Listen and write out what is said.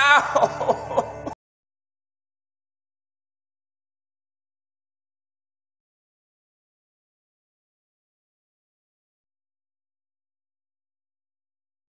Ow!